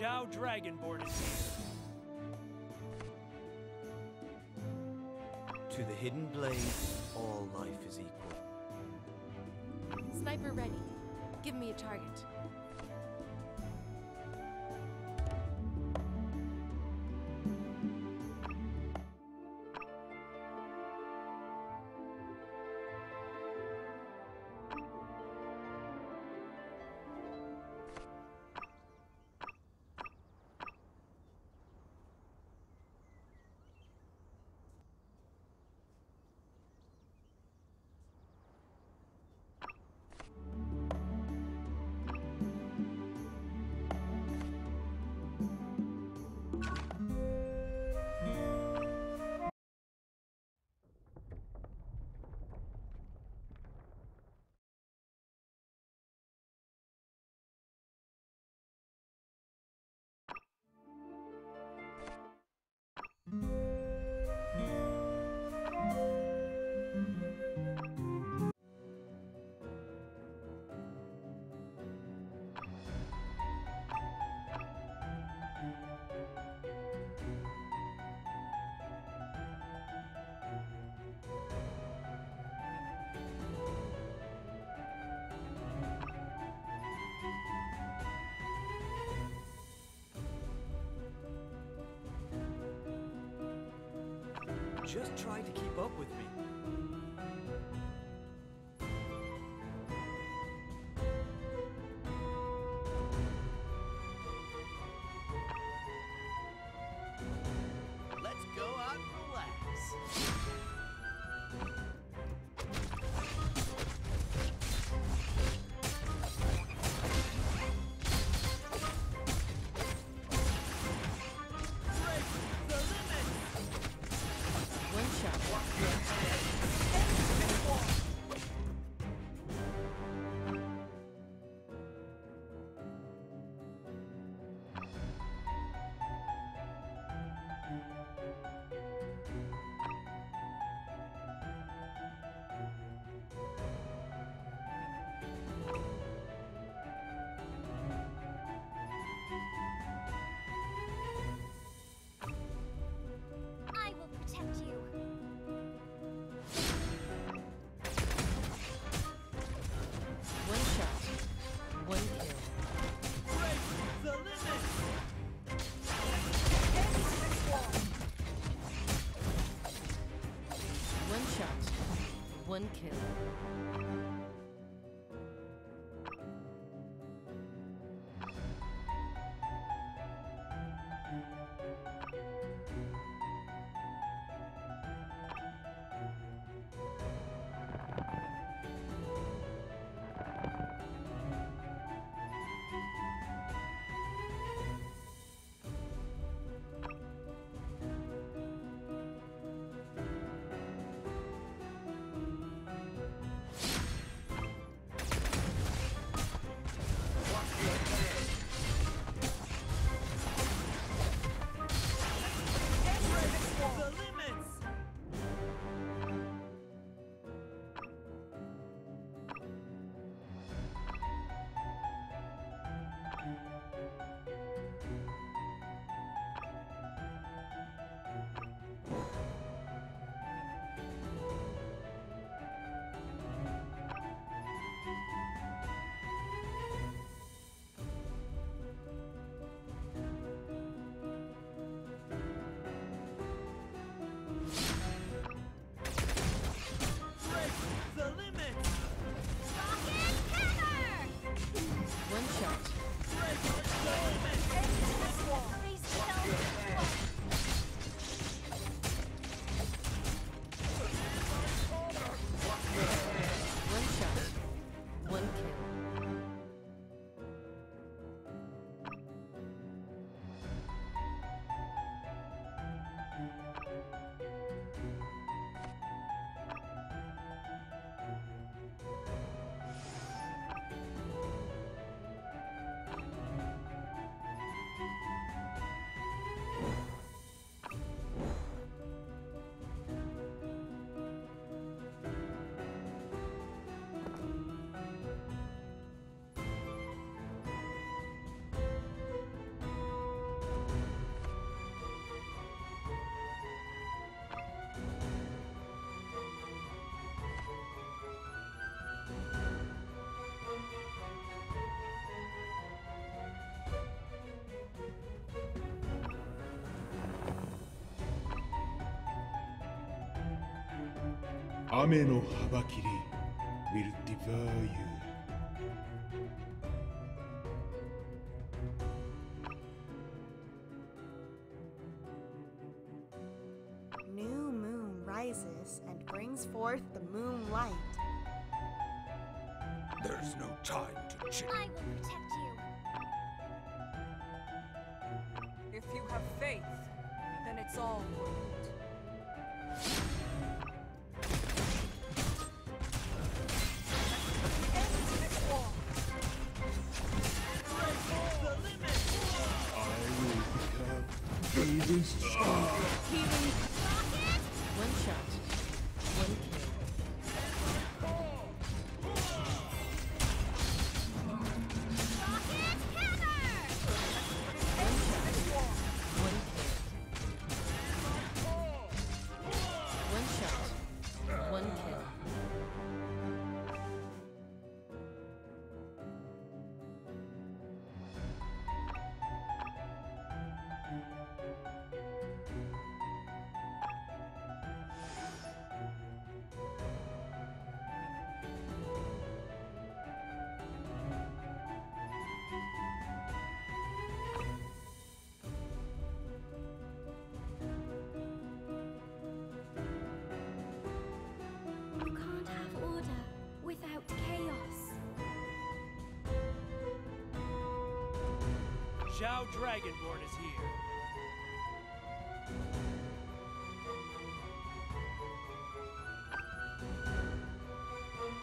Zhao Dragonborn is here. To the hidden blade, all life is equal. Sniper ready. Give me a target. Just try to keep up with me. One kill. 雨の幅切り will devour you. New moon rises and brings forth the moonlight. There's no time to chicken. I will protect you. If you have faith, then it's all become Zhao Dragonborn is here.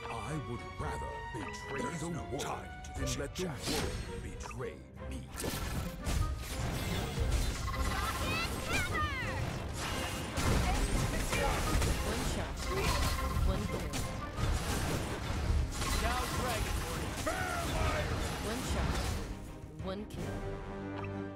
I would rather betray There's the no world than let the world betray me. One shot, one kill. Now Dragonborn one kill.